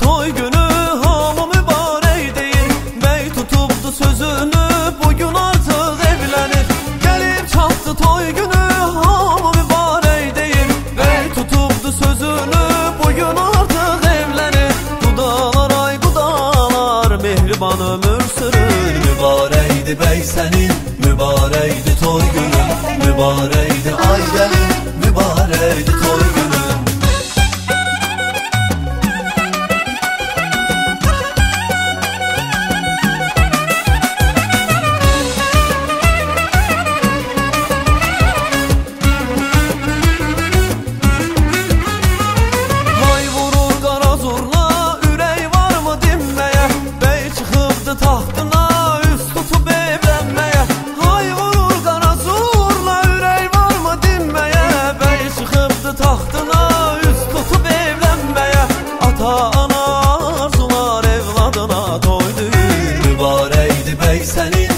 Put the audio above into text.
toy günü hamı mübarek değil. Bey tutuptu sözünü bugün artık evlenir. Gelip çattı toy günü hamı mübarek değil. Bey tutuptu sözünü bugün artık evlenir. Dudalar ay dudalar mihriban ömür sürür. Mübareydi bey senin mübareydi toy günü Mübareydi ay gelin mübareydi Hadi bey senin